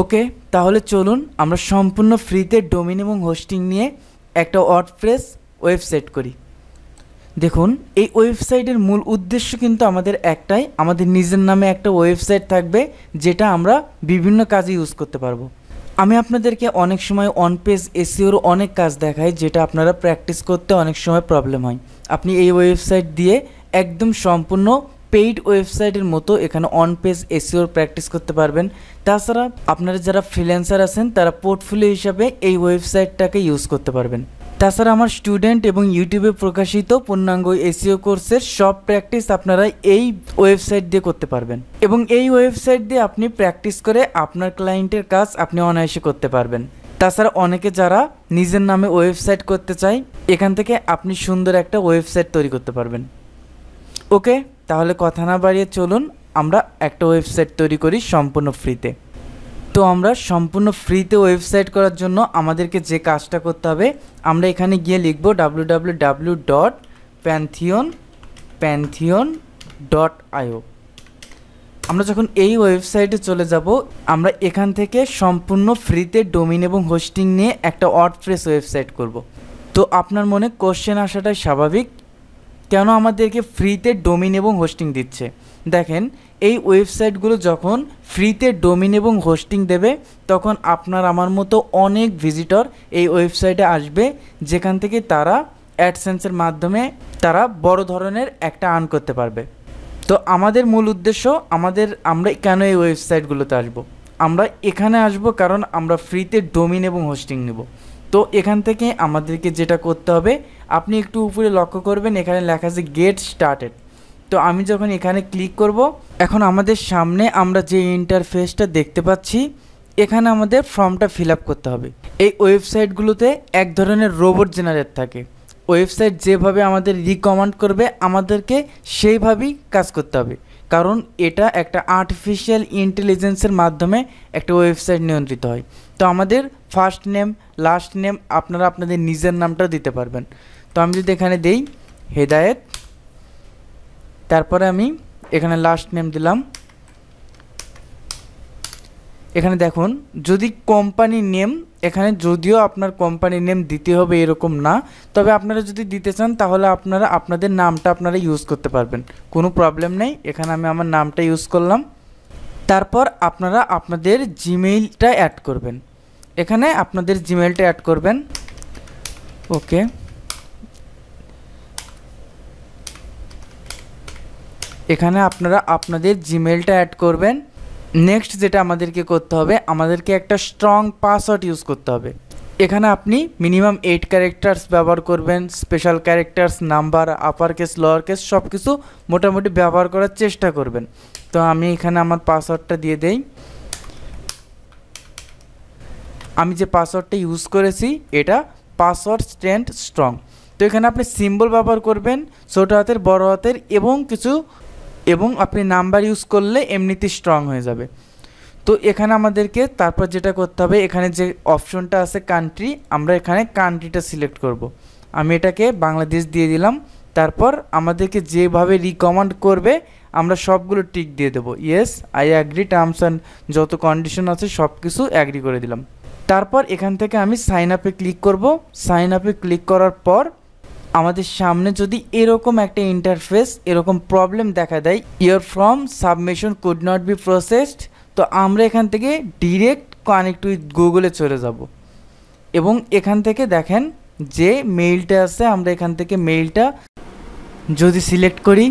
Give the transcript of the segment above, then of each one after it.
ওকে, তাহলে চলুন আমরা সম্পূর্ণ ফ্রিতে ডোমিন এবং হোস্টিং নিয়ে একটা ওয়ার্ডপ্রেস ওয়েবসাইট করি। দেখুন, এই ওয়েবসাইটের মূল উদ্দেশ্য কিন্তু আমাদের একটাই, আমাদের নিজের নামে একটা ওয়েবসাইট থাকবে, যেটা আমরা বিভিন্ন কাজে ইউজ করতে পারব। আমি আপনাদেরকে অনেক সময় অন পেজ এসিওর অনেক কাজ দেখাই, যেটা আপনারা প্র্যাকটিস করতে অনেক সময় প্রবলেম হয়। আপনি এই ওয়েবসাইট দিয়ে একদম সম্পূর্ণ পেইড ওয়েবসাইটের মতো এখানে অন পেজ এসিওর প্র্যাকটিস করতে পারবেন। তাছাড়া আপনারা যারা ফ্রিল্যান্সার আছেন, তারা পোর্টফোলিও হিসাবে এই ওয়েবসাইটটাকে ইউজ করতে পারবেন। তাছাড়া আমার স্টুডেন্ট এবং ইউটিউবে প্রকাশিত পূর্ণাঙ্গ এসিও কোর্সের সব প্র্যাকটিস আপনারা এই ওয়েবসাইট দিয়ে করতে পারবেন। এবং এই ওয়েবসাইট দিয়ে আপনি প্র্যাকটিস করে আপনার ক্লায়েন্টের কাজ আপনি অনায়াসে করতে পারবেন। তাছাড়া অনেকে যারা নিজের নামে ওয়েবসাইট করতে চায়, এখান থেকে আপনি সুন্দর একটা ওয়েবসাইট তৈরি করতে পারবেন। ওকে তাহলে কথা না বাড়িয়ে চলুন, আমরা একটা ওয়েবসাইট তৈরি করি সম্পূর্ণ ফ্রিতে। তো আমরা সম্পূর্ণ ফ্রিতে ওয়েবসাইট করার জন্য আমাদেরকে যে কাজটা করতে হবে, আমরা এখানে গিয়ে লিখব W W W dot Pantheon Pantheon dot IO আমরা যখন এই ওয়েবসাইটে চলে যাব, আমরা এখান থেকে সম্পূর্ণ ফ্রিতে ডোমিন এবং হোস্টিং নিয়ে একটা ওয়ার্ডপ্রেস ওয়েবসাইট করব। তো আপনার মনে কোশ্চেন আসাটাই স্বাভাবিক কেন আমাদেরকে ফ্রিতে ডোমিন এবং হোস্টিং দিচ্ছে? দেখেন, এই ওয়েবসাইটগুলো যখন ফ্রিতে ডোমিন এবং হোস্টিং দেবে, তখন আপনার আমার মতো অনেক ভিজিটর এই ওয়েবসাইটে আসবে, যেখান থেকে তারা অ্যাডসেন্সের মাধ্যমে তারা বড় ধরনের একটা আর্ন করতে পারবে। তো আমাদের মূল উদ্দেশ্য, আমাদের, আমরা কেন এই ওয়েবসাইটগুলোতে আসব? আমরা এখানে আসব কারণ আমরা ফ্রিতে ডোমিন এবং হোস্টিং নেব। তো এখান থেকে আমাদেরকে যেটা করতে হবে, আপনি একটু উপরে লক্ষ্য করবেন, এখানে লেখা আছে গেট স্টার্টেড তো আমি যখন এখানে ক্লিক করব, এখন আমাদের সামনে আমরা যে ইন্টারফেসটা দেখতে পাচ্ছি, এখানে আমাদের ফর্মটা ফিল করতে হবে। এই ওয়েবসাইটগুলোতে এক ধরনের রোবট জেনারেট থাকে। ওয়েবসাইট যেভাবে আমাদের রিকমান্ড করবে, আমাদেরকে সেইভাবেই কাজ করতে হবে। কারণ এটা একটা আর্টিফিশিয়াল ইন্টেলিজেন্সের মাধ্যমে একটা ওয়েবসাইট নিয়ন্ত্রিত হয়। তো আমাদের ফার্স্ট নেম, লাস্ট নেম, আপনারা আপনাদের নিজের নামটা দিতে পারবেন। তো আমি যদি এখানে দেই, হেদায়েত, তারপরে আমি এখানে লাস্ট নেম দিলাম। এখানে দেখুন, যদি কোম্পানি নেম, এখানে যদিও আপনার কোম্পানির নেম দিতে হবে এরকম না, তবে আপনারা যদি দিতে চান, তাহলে আপনারা আপনাদের নামটা আপনারা ইউজ করতে পারবেন। কোনো প্রবলেম নেই, এখানে আমি আমার নামটা ইউজ করলাম। তারপর আপনারা আপনাদের জিমেইলটা অ্যাড করবেন। এখানে আপনাদের জিমেলটা অ্যাড করবেন। ওকে। এখানে আপনারা আপনাদের জিমেলটা অ্যাড করবেন। নেক্সট যেটা আমাদেরকে করতে হবে, আমাদেরকে একটা স্ট্রং পাসওয়ার্ড ইউজ করতে হবে। এখানে আপনি মিনিমাম এইট ক্যারেক্টার্স ব্যবহার করবেন special characters number upper case lower case সব কিছু মোটামুটি ব্যবহার করার চেষ্টা করবেন। তো আমি এখানে আমার পাসওয়ার্ডটা দিয়ে দেই। আমি যে পাসওয়ার্ডটা ইউজ করেছি, এটা পাসওয়ার্ড স্ট্যান্ড স্ট্রং তো এখানে আপনি সিম্বল ব্যবহার করবেন, ছোটো হাতের, বড় হাতের এবং কিছু, এবং আপনি নাম্বার ইউজ করলে এমনিতে স্ট্রং হয়ে যাবে। তো এখানে আমাদেরকে তারপর যেটা করতে হবে, এখানে যে অপশনটা আছে কান্ট্রি আমরা এখানে কান্ট্রিটা সিলেক্ট করব। আমি এটাকে বাংলাদেশ দিয়ে দিলাম। তারপর আমাদেরকে যেভাবে রিকমান্ড করবে, আমরা সবগুলো টিক দিয়ে দেবো। Yes I agree terms and যত কন্ডিশন আছে সব কিছু অ্যাগ্রি করে দিলাম। তারপর এখান থেকে আমি সাইন আপে ক্লিক করব। সাইন আপে ক্লিক করার পর আমাদের সামনে যদি এরকম একটা ইন্টারফেস এরকম প্রবলেম দেখা দেয় error from submission could not be processed তো আমরা এখান থেকে ডিরেক্ট কানেক্ট উইথ গুগলে চলে যাব। এবং এখান থেকে দেখেন যে মেইলটা আছে, আমরা এখান থেকে মেইলটা যদি সিলেক্ট করি,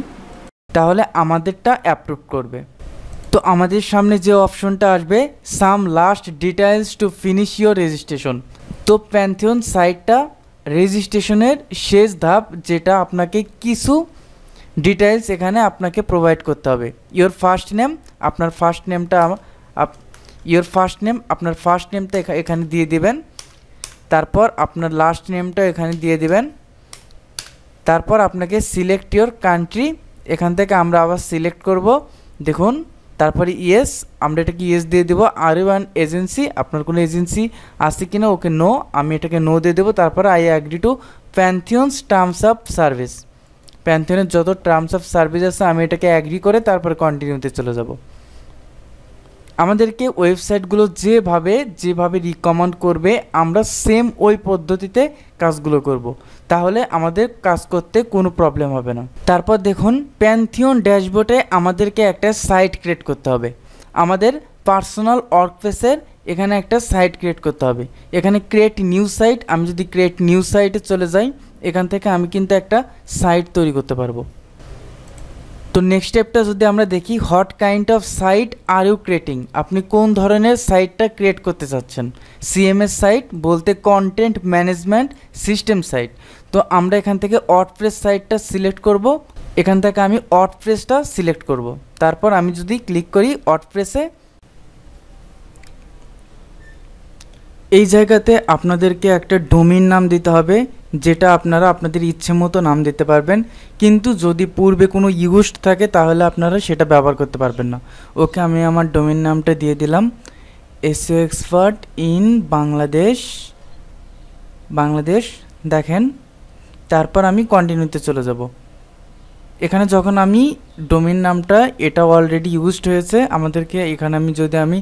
তাহলে আমাদেরটা অ্যাপ্রুভ করবে। তো আমাদের সামনে যে অপশনটা আসবে some last details to finish your registration তো প্যান্থিয়ন সাইটটা রেজিস্ট্রেশনের শেষ ধাপ, যেটা আপনাকে কিছু ডিটেলস এখানে আপনাকে প্রোভাইড করতে হবে। ইওর ফার্স্ট নেম আপনার ফার্স্ট নেমটা ইওর ফার্স্ট নেম আপনার ফার্স্ট নেমটা এখানে দিয়ে দিবেন। তারপর আপনার লাস্ট নেমটা এখানে দিয়ে দিবেন। তারপর আপনাকে সিলেক্ট ইওর কান্ট্রি এখান থেকে আমরা আবার সিলেক্ট করব। দেখুন, তারপরে ইয়েস আমরা এটাকে ইয়েস দিয়ে দেবো। আর ওয়ান এজেন্সি আপনার কোনো এজেন্সি আছে কি না ওকে নো আমি এটাকে নো দিয়ে দেবো। তারপরে I agree to Pantheon's terms of service প্যান্থিয়নের যত টার্মস অফ সার্ভিস আছে, আমি এটাকে অ্যাগ্রি করে তারপরে কন্টিনিউতে চলে যাব। আমাদেরকে ওয়েবসাইটগুলো যেভাবে যেভাবে রিকমেন্ড করবে, আমরা সেম ওই পদ্ধতিতে কাজগুলো করব। তাহলে আমাদের কাজ করতে কোনো প্রবলেম হবে না। তারপর দেখুন প্যান্থিয়ন ড্যাশবোর্ডে আমাদেরকে একটা সাইট ক্রিয়েট করতে হবে। আমাদের পার্সোনাল ওয়ার্কপ্লেসের এখানে একটা সাইট ক্রিয়েট করতে হবে। এখানে ক্রিয়েট নিউ সাইট আমি যদি ক্রিয়েট নিউ সাইটে চলে যাই, এখান থেকে আমি কিন্তু একটা সাইট তৈরি করতে পারব। তো নেক্সট স্টেপটা যদি আমরা দেখি what kind of site are you creating আপনি কোন ধরনের সাইটটা ক্রিয়েট করতে চাচ্ছেন? সিএমএস সাইট বলতে কন্টেন্ট ম্যানেজমেন্ট সিস্টেম সাইট তো আমরা এখান থেকে অটপ্রেস সাইটটা সিলেক্ট করব। এখান থেকে আমি অটপ্রেসটা সিলেক্ট করব। তারপর আমি যদি ক্লিক করি অটপ্রেসে এই জায়গাতে আপনাদেরকে একটা ডোমিন নাম দিতে হবে, যেটা আপনারা আপনাদের ইচ্ছে মতো নাম দিতে পারবেন। কিন্তু যদি পূর্বে কোনো ইউজড থাকে, তাহলে আপনারা সেটা ব্যবহার করতে পারবেন না। ওকে, আমি আমার ডোমিন নামটা দিয়ে দিলাম। SEO expert in Bangladesh Bangladesh দেখেন। তারপর আমি কন্টিনিউতে চলে যাব। এখানে যখন আমি ডোমিন নামটা, এটা অলরেডি ইউজড হয়েছে। আমাদেরকে এখানে আমি যদি আমি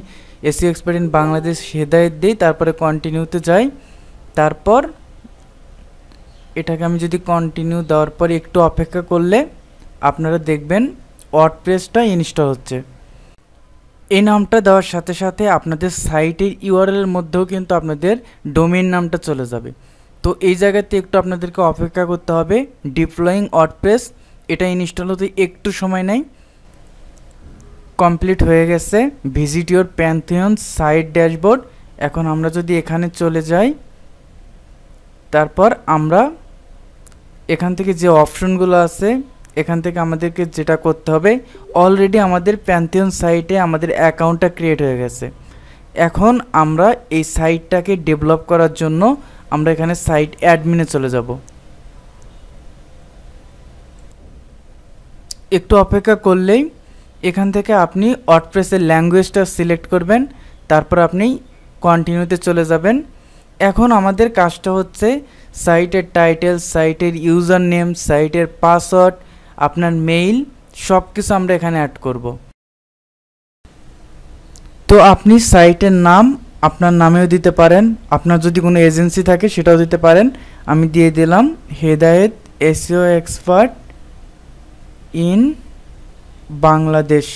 এসিও এক্সপার্ট ইন বাংলাদেশ হেদায়ত দিই, তারপরে কন্টিনিউতে যাই। তারপর এটাকে আমি যদি কন্টিনিউ দেওয়ার পর একটু অপেক্ষা করলে আপনারা দেখবেন ওয়ার্ডপ্রেসটা ইনস্টল হচ্ছে। এই নামটা দেওয়ার সাথে সাথে আপনাদের সাইটের ইউআরএলের মধ্যেও কিন্তু আপনাদের ডোমেন নামটা চলে যাবে। তো এই জায়গাতে একটু আপনাদেরকে অপেক্ষা করতে হবে। ডিপ্লয়িং ওয়ার্ডপ্রেস এটা ইনস্টল হতে একটু সময় নেয়। কমপ্লিট হয়ে গেছে। Visit your Pantheon site dashboard এখন আমরা যদি এখানে চলে যাই, তারপর আমরা এখান থেকে যে অপশনগুলো আছে, এখান থেকে আমাদেরকে যেটা করতে হবে অলরেডি আমাদের প্যান্থিয়ন সাইটে আমাদের অ্যাকাউন্টটা ক্রিয়েট হয়ে গেছে। এখন আমরা এই সাইটটাকে ডেভেলপ করার জন্য আমরা এখানে সাইট অ্যাডমিনে চলে যাব। একটু অপেক্ষা করলেই এখান থেকে আপনি ওয়ার্ডপ্রেসের ল্যাঙ্গুয়েজটা সিলেক্ট করবেন, তারপর আপনি কন্টিনিউতে চলে যাবেন। এখন আমাদের কাজটা হচ্ছে সাইটের টাইটেল সাইটের ইউজার নেম সাইটের পাসওয়ার্ড আপনার মেইল সব কিছু আমরা এখানে অ্যাড করব। তো আপনি সাইটের নাম আপনার নামেও দিতে পারেন, আপনার যদি কোনো এজেন্সি থাকে সেটাও দিতে পারেন। আমি দিয়ে দিলাম Hedayet SEO expert in Bangladesh.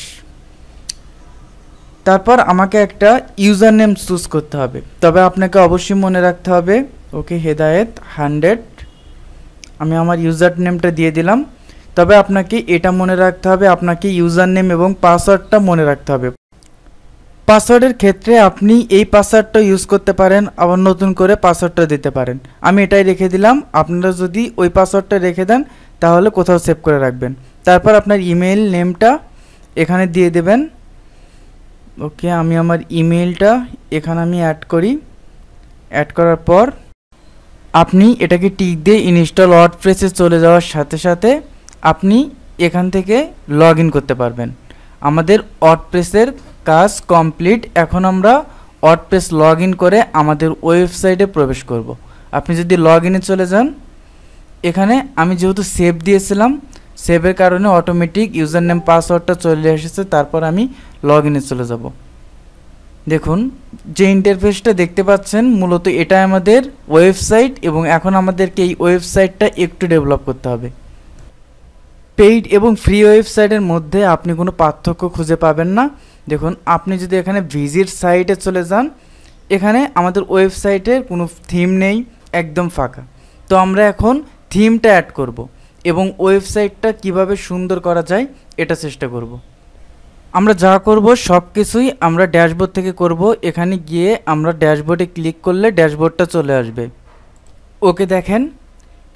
তারপর আমাকে একটা ইউজার নেম চুজ করতে হবে। তবে আপনাকে অবশ্যই মনে রাখতে হবে, ওকে, হেদায়েত হান্ড্রেড। আমি আমার ইউজার নেমটা দিয়ে দিলাম। তবে আপনাকে এটা মনে রাখতে হবে, আপনাকে ইউজার নেম এবং পাসওয়ার্ডটা মনে রাখতে হবে। পাসওয়ার্ডের ক্ষেত্রে আপনি এই পাসওয়ার্ডটা ইউজ করতে পারেন, আবার নতুন করে পাসওয়ার্ডটা দিতে পারেন। আমি এটাই রেখে দিলাম, আপনারা যদি ওই পাসওয়ার্ডটা রেখে দেন, তাহলে কোথাও সেভ করে রাখবেন। তারপর আপনার ইমেল নেমটা এখানে দিয়ে দেবেন। ওকে আমি আমার ইমেলটা এখানে আমি অ্যাড করি। অ্যাড করার পর আপনি এটাকে টিক দিয়ে ইনস্টল ওয়ার্ডপ্রেসে চলে যাওয়ার সাথে সাথে আপনি এখান থেকে লগ করতে পারবেন। আমাদের ওয়ার্ডপ্রেসের কাজ কমপ্লিট এখন আমরা ওয়ার্ডপ্রেস লগ করে আমাদের ওয়েবসাইটে প্রবেশ করব। আপনি যদি লগ চলে যান, এখানে আমি যেহেতু সেভ দিয়েছিলাম সেভের কারণে অটোমেটিক ইউজার নেম পাসওয়ার্ডটা চলে এসেছে, তারপর আমি লগ ইনে চলে যাব। দেখুন, যে ইন্টারফেসটা দেখতে পাচ্ছেন, মূলত এটা আমাদের ওয়েবসাইট এবং এখন আমাদেরকে এই ওয়েবসাইটটা একটু ডেভেলপ করতে হবে। পেইড এবং ফ্রি ওয়েবসাইটের মধ্যে আপনি কোনো পার্থক্য খুঁজে পাবেন না। দেখুন, আপনি যদি এখানে ভিজিট সাইটে চলে যান, এখানে আমাদের ওয়েবসাইটের কোনো থিম নেই, একদম ফাঁকা। তো আমরা এখন থিমটা অ্যাড করব। এবং ওয়েবসাইটটা কীভাবে সুন্দর করা যায়, এটা চেষ্টা করব। আমরা যা করব, সব কিছুই আমরা ড্যাশবোর্ড থেকে করব। এখানে গিয়ে আমরা ড্যাশবোর্ডে ক্লিক করলে ড্যাশবোর্ডটা চলে আসবে। ওকে দেখেন,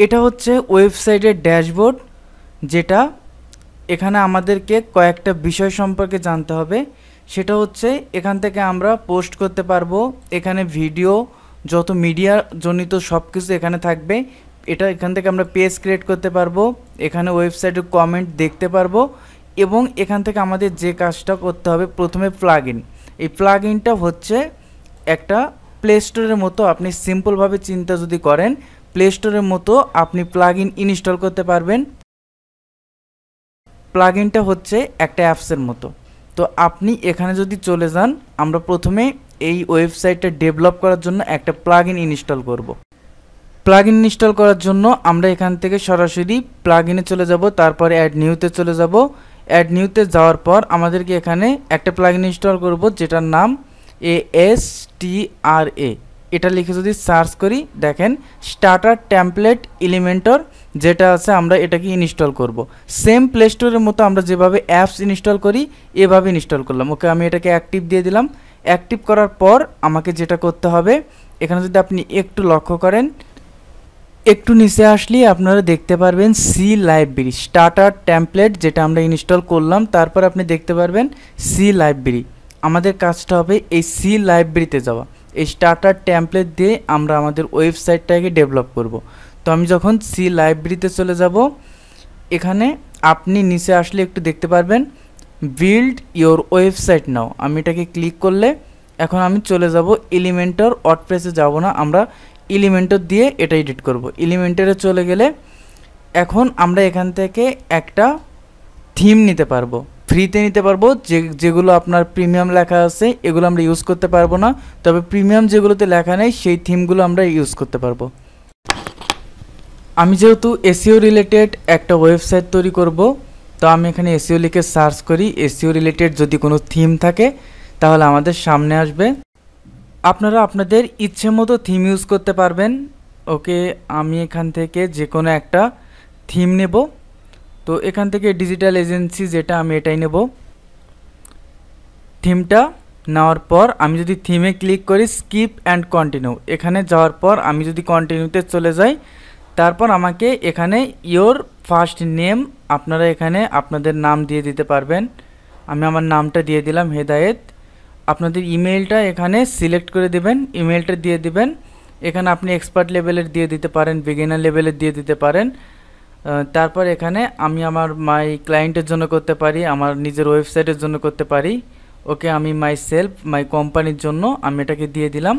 এটা হচ্ছে ওয়েবসাইটের ড্যাশবোর্ড, যেটা এখানে আমাদেরকে কয়েকটা বিষয় সম্পর্কে জানতে হবে। সেটা হচ্ছে, এখান থেকে আমরা পোস্ট করতে পারব। এখানে ভিডিও, যত মিডিয়া জনিত সব কিছু এখানে থাকবে। এটা এখান থেকে আমরা পেজ ক্রিয়েট করতে পারব, এখানে ওয়েবসাইটের কমেন্ট দেখতে পারব এবং এখান থেকে আমাদের যে কাজটা করতে হবে প্রথমে প্লাগ এই প্লাগ হচ্ছে একটা প্লে স্টোরের মতো আপনি সিম্পলভাবে চিন্তা যদি করেন প্লে স্টোরের মতো আপনি প্লাগ ইনস্টল করতে পারবেন। প্লাগ হচ্ছে একটা অ্যাপসের মতো। তো আপনি এখানে যদি চলে যান, আমরা প্রথমে এই ওয়েবসাইটটা ডেভেলপ করার জন্য একটা প্লাগ ইন ইনস্টল করব। প্লাগ ইন ইনস্টল করার জন্য আমরা এখান থেকে সরাসরি প্লাগ ইনে চলে যাব, তারপরে অ্যাড নিউতে চলে যাব। অ্যাড নিউতে যাওয়ার পর আমাদেরকে এখানে একটা প্লাগ ইন ইনস্টল করব, যেটার নাম এ এস টি আর এ এটা লিখে যদি সার্চ করি, দেখেন স্টার্টার ট্যাম্পলেট এলিমেন্টর যেটা আছে, আমরা এটাকে ইনস্টল করব। সেম প্লে স্টোরের মতো আমরা যেভাবে অ্যাপস ইনস্টল করি, এভাবে ইনস্টল করলাম। ওকে, আমি এটাকে অ্যাক্টিভ দিয়ে দিলাম। অ্যাক্টিভ করার পর আমাকে যেটা করতে হবে, এখানে যদি আপনি একটু লক্ষ্য করেন একটু নিচে আসলেই আপনারা দেখতে পারবেন সি লাইব্রেরি স্টার্টার ট্যাম্পলেট যেটা আমরা ইনস্টল করলাম, তারপর আপনি দেখতে পারবেন সি লাইব্রেরি আমাদের কাজটা হবে এই সি লাইব্রেরিতে যাওয়া। এই স্টার্টার ট্যাম্পলেট দিয়ে আমরা আমাদের ওয়েবসাইটটাকে ডেভেলপ করব। তো আমি যখন সি লাইব্রেরিতে চলে যাব, এখানে আপনি নিচে আসলে একটু দেখতে পারবেন বিল্ড ইওর ওয়েবসাইট নাও আমি এটাকে ক্লিক করলে, এখন আমি চলে যাব এলিমেন্টর ওয়ার্ডপ্রেসে যাব না। আমরা এলিমেন্টর দিয়ে এটা এডিট করব। এলিমেন্টারে চলে গেলে এখন আমরা এখান থেকে একটা থিম নিতে পারব। ফ্রিতে নিতে পারব যে, যেগুলো আপনার প্রিমিয়াম লেখা আছে, এগুলো আমরা ইউজ করতে পারব না। তবে প্রিমিয়াম যেগুলোতে লেখা নেই, সেই থিমগুলো আমরা ইউজ করতে পারব। আমি যেহেতু এসিও রিলেটেড একটা ওয়েবসাইট তৈরি করব, তো আমি এখানে এসিও লিখে সার্চ করি। এসিও রিলেটেড যদি কোনো থিম থাকে, তাহলে আমাদের সামনে আসবে। আপনারা আপনাদের ইচ্ছে মতো থিম ইউজ করতে পারবেন। ওকে, আমি এখান থেকে যে কোনো একটা থিম নেব। তো এখান থেকে ডিজিটাল এজেন্সি যেটা, আমি এটাই নেব। থিমটা নেওয়ার পর আমি যদি থিমে ক্লিক করি স্কিপ অ্যান্ড কন্টিনিউ এখানে যাওয়ার পর আমি যদি কন্টিনিউতে চলে যাই, তারপর আমাকে এখানে ইয়োর ফার্স্ট নেম আপনারা এখানে আপনাদের নাম দিয়ে দিতে পারবেন। আমি আমার নামটা দিয়ে দিলাম, হেদায়েত। আপনাদের ইমেলটা এখানে সিলেক্ট করে দিবেন ইমেলটা দিয়ে দিবেন। এখানে আপনি এক্সপার্ট লেভেলের দিয়ে দিতে পারেন বিগিনার লেভেলের দিয়ে দিতে পারেন। তারপর এখানে আমি আমার মাই ক্লায়েন্টের জন্য করতে পারি, আমার নিজের ওয়েবসাইটের জন্য করতে পারি। ওকে আমি মাই সেলফ মাই কোম্পানির জন্য আমি এটাকে দিয়ে দিলাম।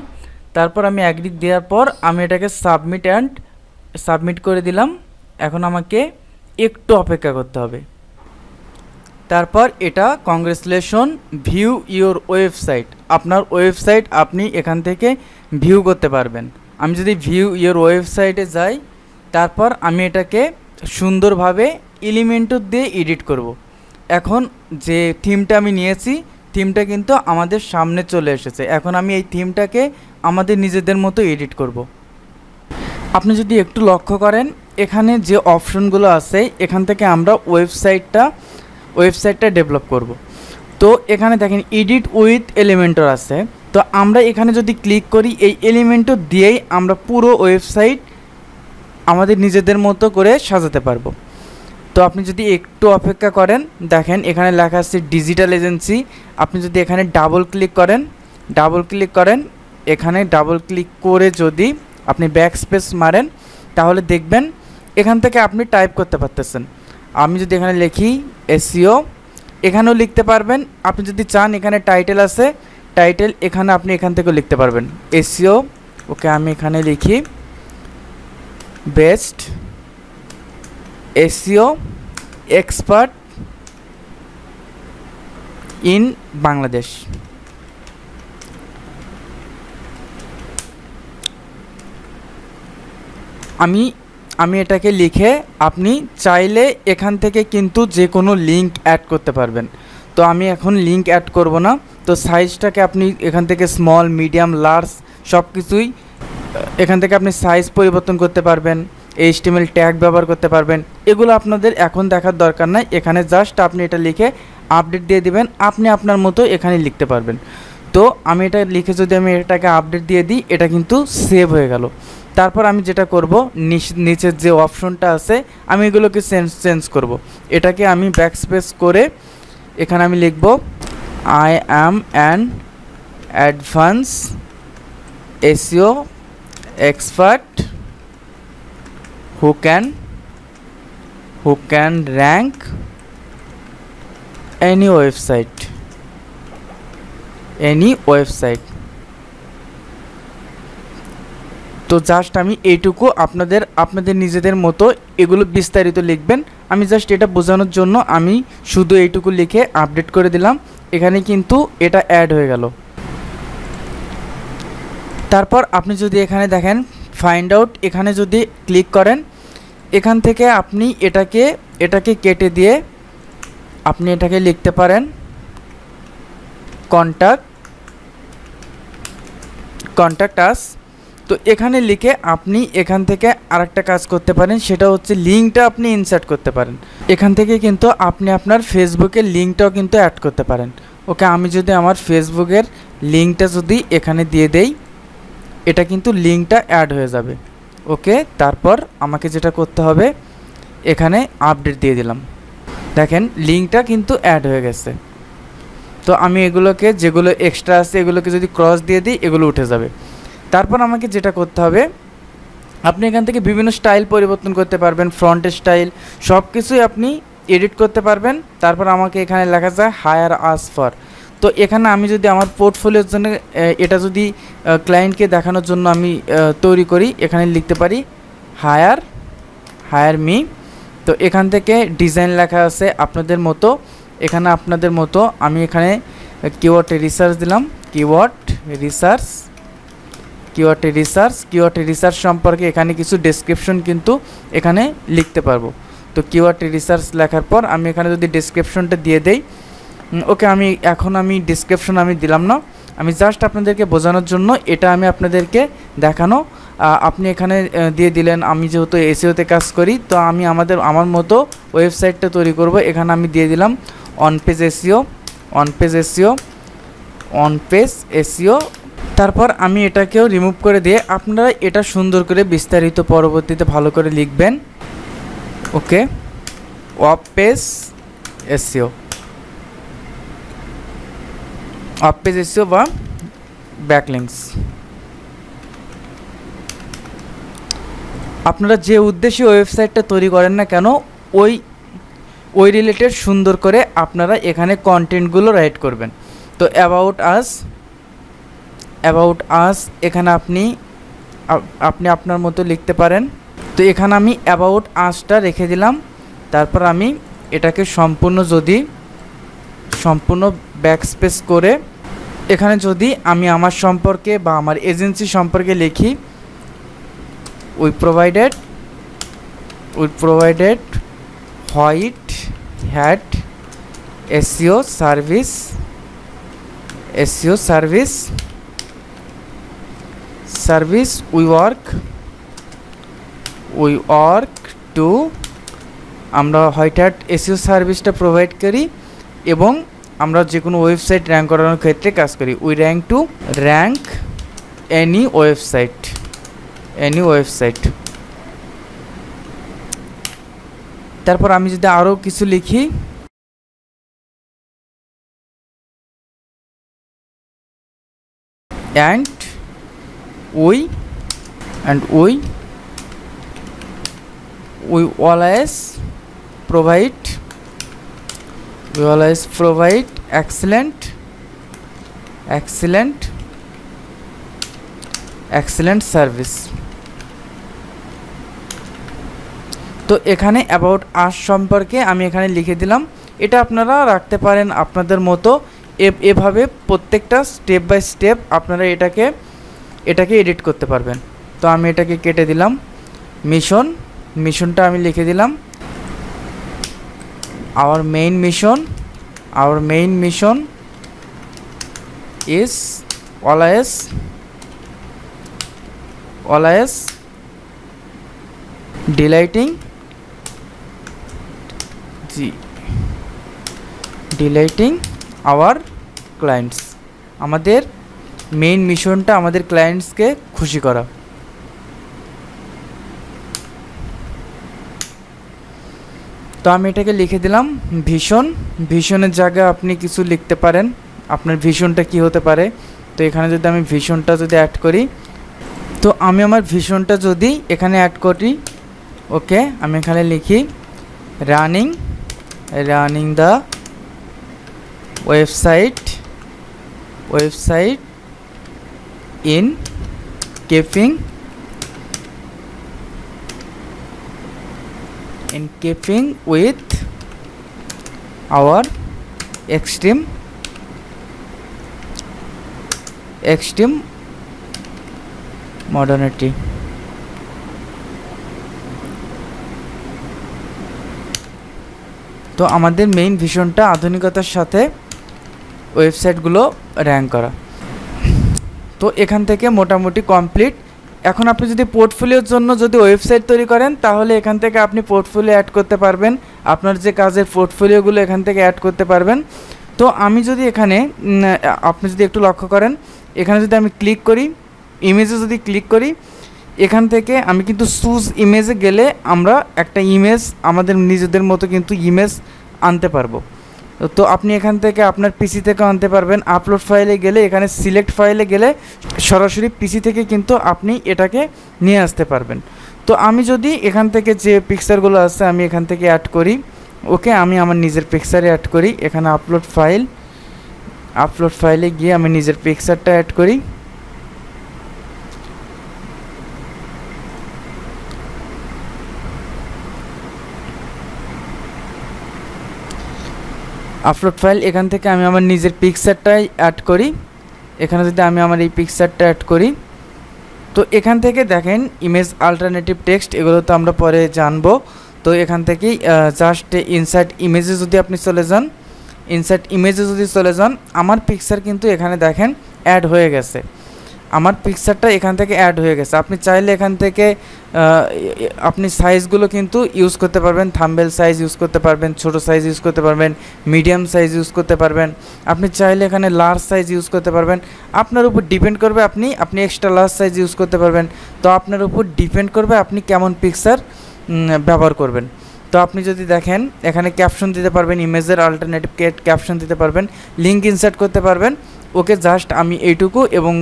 তারপর আমি অ্যাগ্রি দেওয়ার পর আমি এটাকে সাবমিট অ্যান্ড সাবমিট করে দিলাম। এখন আমাকে একটু অপেক্ষা করতে হবে। তারপর এটা কংগ্রেচুলেশন ভিউ ইওর ওয়েবসাইট আপনার ওয়েবসাইট আপনি এখান থেকে ভিউ করতে পারবেন আমি যদি ভিউ ইওর ওয়েবসাইটে যাই, তারপর আমি এটাকে সুন্দরভাবে এলিমেন্টর দিয়ে এডিট করব। এখন যে থিমটা আমি নিয়েছি, থিমটা কিন্তু আমাদের সামনে চলে এসেছে এখন আমি এই থিমটাকে আমাদের নিজেদের মতো এডিট করব। আপনি যদি একটু লক্ষ্য করেন, এখানে যে অপশনগুলো আছে, এখান থেকে আমরা ওয়েবসাইটটা ওয়েবসাইটটা ডেভেলপ করব। তো এখানে দেখেন এডিট উইথ এলিমেন্টর আছে। তো আমরা এখানে যদি ক্লিক করি, এই এলিমেন্টর দিয়েই আমরা পুরো ওয়েবসাইট আমাদের নিজেদের মতো করে সাজাতে পারব। তো আপনি যদি একটু অপেক্ষা করেন, দেখেন এখানে লেখা আছে ডিজিটাল এজেন্সি। আপনি যদি এখানে ডাবল ক্লিক করেন, ডাবল ক্লিক করেন, এখানে ডাবল ক্লিক করে যদি আপনি ব্যাক স্পেস মারেন, তাহলে দেখবেন এখান থেকে আপনি টাইপ করতে পারতেছেন। আমি যদি এখানে লিখি এসিও এখানেও লিখতে পারবেন। আপনি যদি চান এখানে টাইটেল আছে টাইটেল এখানে আপনি এখান থেকেও লিখতে পারবেন। এসিও ওকে আমি এখানে লিখি। Best SEO expert in Bangladesh আমি আমি এটাকে লিখে আপনি চাইলে এখান থেকে কিন্তু যে কোনো লিঙ্ক অ্যাড করতে পারবেন। তো আমি এখন লিঙ্ক অ্যাড করব না। তো সাইজটাকে আপনি এখান থেকে স্মল মিডিয়াম লার্জ সব কিছুই এখান থেকে আপনি সাইজ পরিবর্তন করতে পারবেন এইচটিএমএল ট্যাগ ব্যবহার করতে পারবেন। এগুলো আপনাদের এখন দেখার দরকার নাই। এখানে জাস্ট আপনি এটা লিখে আপডেট দিয়ে দিবেন। আপনি আপনার মতো এখানে লিখতে পারবেন। তো আমি এটা লিখে যদি আমি এটাকে আপডেট দিয়ে দিই, এটা কিন্তু সেভ হয়ে গেল। তারপর আমি যেটা করব নিচের যে অপশনটা আছে, আমি এগুলোকে চেঞ্জ চেঞ্জ করব। এটাকে আমি ব্যাক স্পেস করে এখানে আমি লিখব I am an advance SEO expert who can who can rank any website any website. তো জাস্ট আমি এইটুকু আপনাদের আপনাদের নিজেদের মতো এগুলো বিস্তারিত লিখবেন। আমি জাস্ট এটা বোঝানোর জন্য আমি শুধু এইটুকু লিখে আপডেট করে দিলাম। এখানে কিন্তু এটা অ্যাড হয়ে গেল। তারপর আপনি যদি এখানে দেখেন ফাইন্ড আউট এখানে যদি ক্লিক করেন, এখান থেকে আপনি এটাকে এটাকে কেটে দিয়ে আপনি এটাকে লিখতে পারেন। কন্ট্যাক্ট কন্ট্যাক্ট আস তো এখানে লিখে আপনি এখান থেকে আরেকটা কাজ করতে পারেন, সেটা হচ্ছে লিঙ্কটা আপনি ইনসার্ট করতে পারেন। এখান থেকে কিন্তু আপনি আপনার ফেসবুকের লিঙ্কটাও কিন্তু অ্যাড করতে পারেন। ওকে, আমি যদি আমার ফেসবুকের লিঙ্কটা যদি এখানে দিয়ে দেই, এটা কিন্তু লিঙ্কটা অ্যাড হয়ে যাবে। ওকে, তারপর আমাকে যেটা করতে হবে, এখানে আপডেট দিয়ে দিলাম। দেখেন, লিঙ্কটা কিন্তু অ্যাড হয়ে গেছে। তো আমি এগুলোকে, যেগুলো এক্সট্রা আছে, এগুলোকে যদি ক্রস দিয়ে দিই, এগুলো উঠে যাবে। তারপর আমাকে যেটা করতে হবে, আপনি এখান থেকে বিভিন্ন স্টাইল পরিবর্তন করতে পারবেন ফ্রন্টের স্টাইল সব কিছুই আপনি এডিট করতে পারবেন। তারপর আমাকে এখানে লেখা যায় হায়ার আস ফর তো এখানে আমি যদি আমার পোর্টফোলিওর জন্য এটা যদি ক্লায়েন্টকে দেখানোর জন্য আমি তৈরি করি, এখানে লিখতে পারি হায়ার হায়ার মি তো এখান থেকে ডিজাইন লেখা আছে আপনাদের মতো। এখানে আপনাদের মতো আমি এখানে কিওয়ার্ড রিসার্চ দিলাম। Keyword research keyword research keyword research সম্পর্কে এখানে কিছু ডেসক্রিপশন কিন্তু এখানে লিখতে পারব। তো কিওয়ার্ড রিসার্চ লেখার পর আমি এখানে যদি ডেসক্রিপশনটা দিয়ে দেই ওকে আমি, এখন আমি ডিসক্রিপশন আমি দিলাম না। আমি জাস্ট আপনাদেরকে বোঝানোর জন্য এটা আমি আপনাদেরকে দেখানো। আপনি এখানে দিয়ে দিলেন, আমি যেহেতু এসিওতে কাজ করি, তো আমি আমাদের, আমার মতো ওয়েবসাইটটা তৈরি করব। এখানে আমি দিয়ে দিলাম on page SEO on page SEO on page SEO তারপর আমি এটাকেও রিমুভ করে দিয়ে আপনারা এটা সুন্দর করে বিস্তারিত পরবর্তীতে ভালো করে লিখবেন। Okay? Off page SEO off page SEO বা ব্যাকলিংস আপনারা যে উদ্দেশ্যে ওয়েবসাইটটা তৈরি করেন না কেন, ওই ওই রিলেটেড সুন্দর করে আপনারা এখানে কন্টেন্টগুলো রাইট করবেন। তো অ্যাবাউট আস অ্যাবাউট আস এখানে আপনি আপনি আপনার মতো লিখতে পারেন। তো এখানে আমি অ্যাবাউট আসটা রেখে দিলাম। তারপর আমি এটাকে সম্পূর্ণ যদি, সম্পূর্ণ ব্যাকস্পেস করে, এখানে যদি আমি আমার সম্পর্কে বা আমার এজেন্সি সম্পর্কে লিখি we provided we provided white hat SEO service SEO service service, we work we work to, আমরা হোয়াইট হ্যাট এসিও সার্ভিসটা প্রোভাইড করি এবং আমরা যে কোনো ওয়েবসাইট র্যাঙ্ক করানোর ক্ষেত্রে কাজ করি। We rank to rank any website any website. তারপর আমি যদি আরও কিছু লিখি। And we and we we always provide we always provide excellent excellent excellent service. তো এখানে অ্যাবাউট আস সম্পর্কে আমি এখানে লিখে দিলাম। এটা আপনারা রাখতে পারেন আপনাদের মতো। এভাবে প্রত্যেকটা স্টেপ বাই স্টেপ আপনারা এটাকে এটাকে এডিট করতে পারবেন। তো আমি এটাকে কেটে দিলাম। মিশন মিশনটা আমি লিখে দিলাম। Our main mission, our main mission is always always delighting G delighting our clients আমাদের মেইন মিশনটা আমাদের ক্লায়েন্টসকে খুশি করা। তো আমি এটাকে লিখে দিলাম, ভীষণ। ভীষণের জায়গায় আপনি কিছু লিখতে পারেন। আপনার ভীষণটা কি হতে পারে? তো এখানে যদি আমি ভীষণটা যদি অ্যাড করি, তো আমি আমার ভীষণটা যদি এখানে অ্যাড করি, ওকে, আমি এখানে লিখি running running the website website in keeping in keeping with our extreme extreme modernity তো আমাদের মেইন ভিশনটা আধুনিকতার সাথে ওয়েবসাইটগুলো র্যাঙ্ক করা। তো এখান থেকে মোটামুটি কমপ্লিট এখন আপনি যদি পোর্টফোলিওর জন্য যদি ওয়েবসাইট তৈরি করেন, তাহলে এখান থেকে আপনি পোর্টফোলিও অ্যাড করতে পারবেন। আপনার যে কাজের পোর্টফোলিওগুলো এখান থেকে অ্যাড করতে পারবেন। তো আমি যদি এখানে আপনি যদি একটু লক্ষ্য করেন, এখানে যদি আমি ক্লিক করি ইমেজে যদি ক্লিক করি, এখান থেকে আমি কিন্তু সুজ ইমেজে গেলে আমরা একটা ইমেজ আমাদের নিজেদের মতো কিন্তু ইমেজ আনতে পারব। তো আপনি এখান থেকে আপনার পিসি থেকে আনতে পারবেন। আপলোড ফাইলে গেলে, এখানে সিলেক্ট ফাইলে গেলে সরাসরি পিসি থেকে কিন্তু আপনি এটাকে নিয়ে আসতে পারবেন। তো আমি যদি এখান থেকে যে পিকচারগুলো আছে, আমি এখান থেকে অ্যাড করি। ওকে আমি আমার নিজের পিকচারে অ্যাড করি। এখানে আপলোড ফাইল আপলোড ফাইলে গিয়ে আমি নিজের পিকচারটা অ্যাড করি। আপলোড ফাইল এখান থেকে আমি আমার নিজের পিকচারটাই অ্যাড করি। এখানে যদি আমি আমার এই পিকচারটা অ্যাড করি, তো এখান থেকে দেখেন ইমেজ আলটারনেটিভ টেক্সট এগুলো তো আমরা পরে জানব। তো এখান থেকেই জাস্ট ইনসার্ট ইমেজে যদি আপনি চলে যান ইনসার্ট ইমেজে যদি চলে যান, আমার পিকচার কিন্তু এখানে দেখেন অ্যাড হয়ে গেছে। আমার পিকচারটা এখান থেকে অ্যাড হয়ে গেছে। আপনি চাইলে এখান থেকে আপনি সাইজগুলো কিন্তু ইউজ করতে পারবেন থাম্বেল সাইজ ইউজ করতে পারবেন, ছোট সাইজ ইউজ করতে পারবেন মিডিয়াম সাইজ ইউজ করতে পারবেন। আপনি চাইলে এখানে লার্জ সাইজ ইউজ করতে পারবেন। আপনার উপর ডিপেন্ড করবে আপনি আপনি এক্সট্রা লার্জ সাইজ ইউজ করতে পারবেন। তো আপনার উপর ডিপেন্ড করবে আপনি কেমন পিকচার ব্যবহার করবেন। তো আপনি যদি দেখেন, এখানে ক্যাপশন দিতে পারবেন ইমেজের আলটারনেটিভ ক্যাপশন দিতে পারবেন লিঙ্ক ইনসার্ট করতে পারবেন। ওকে জাস্ট আমি এইটুকু এবং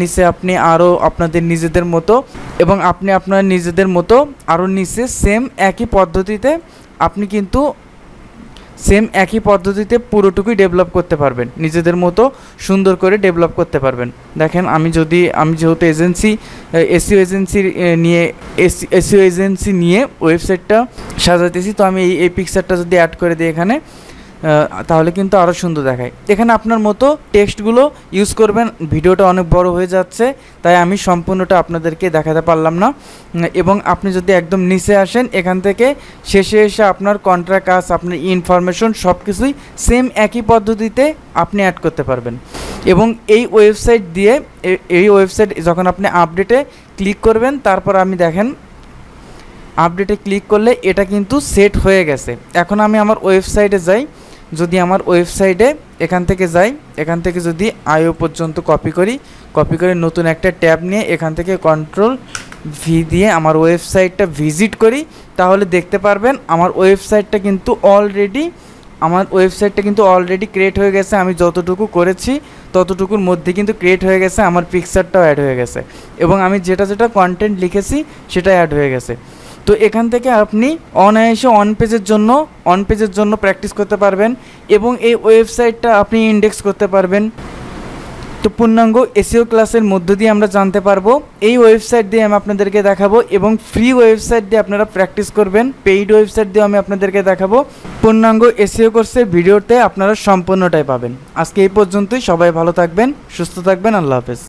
নিচে আপনি আরও আপনাদের নিজেদের মতো এবং আপনি আপনার নিজেদের মতো আরও নিচে সেম একই পদ্ধতিতে আপনি কিন্তু সেম একই পদ্ধতিতে পুরোটুকুই ডেভেলপ করতে পারবেন। নিজেদের মতো সুন্দর করে ডেভেলপ করতে পারবেন। দেখেন আমি যদি, আমি যেহেতু এজেন্সি এসিও এজেন্সি নিয়ে এসিও এজেন্সি নিয়ে ওয়েবসাইটটা সাজাতেছি তো আমি এই এই পিকচারটা যদি অ্যাড করে দিই এখানে তাহলে কিন্তু আরও সুন্দর দেখায়। এখানে আপনার মতো টেক্সটগুলো ইউজ করবেন, ভিডিওটা অনেক বড় হয়ে যাচ্ছে, তাই আমি সম্পূর্ণটা আপনাদেরকে দেখাতে পারলাম না। এবং আপনি যদি একদম নিচে আসেন, এখান থেকে শেষে এসে আপনার কন্ট্রাক্ট কাজ আপনার ইনফরমেশন সব কিছুই সেম একই পদ্ধতিতে আপনি অ্যাড করতে পারবেন। এবং এই ওয়েবসাইট দিয়ে এই ওয়েবসাইট যখন আপনি আপডেটে ক্লিক করবেন, তারপর আমি দেখেন আপডেটে ক্লিক করলে এটা কিন্তু সেট হয়ে গেছে। এখন আমি আমার ওয়েবসাইটে যাই যদি আমার ওয়েবসাইটে এখান থেকে যাই, এখান থেকে যদি আইও পর্যন্ত কপি করি কপি করে নতুন একটা ট্যাব নিয়ে এখান থেকে কন্ট্রোল ভি দিয়ে আমার ওয়েবসাইটটা ভিজিট করি, তাহলে দেখতে পারবেন আমার ওয়েবসাইটটা কিন্তু অলরেডি আমার ওয়েবসাইটটা কিন্তু অলরেডি ক্রিয়েট হয়ে গেছে। আমি যতটুকু করেছি, ততটুকুর মধ্যে কিন্তু ক্রিয়েট হয়ে গেছে, আমার পিকচারটাও অ্যাড হয়ে গেছে। এবং আমি যেটা যেটা কন্টেন্ট লিখেছি, সেটা অ্যাড হয়ে গেছে। তো এখান থেকে আপনি অনায়াসে অন পেজের জন্য অন পেজের জন্য প্র্যাকটিস করতে পারবেন এবং এই ওয়েবসাইটটা আপনি ইন্ডেক্স করতে পারবেন। তো পূর্ণাঙ্গ এসিও ক্লাসের মধ্য দিয়ে আমরা জানতে পারব। এই ওয়েবসাইট দিয়ে আমি আপনাদেরকে দেখাবো এবং ফ্রি ওয়েবসাইট দিয়ে আপনারা প্র্যাকটিস করবেন। পেইড ওয়েবসাইট দিয়ে আমি আপনাদেরকে দেখাবো। পূর্ণাঙ্গ এসিও কোর্সের ভিডিওতে আপনারা সম্পূর্ণটাই পাবেন। আজকে এই পর্যন্তই। সবাই ভালো থাকবেন, সুস্থ থাকবেন। আল্লাহ হাফেজ।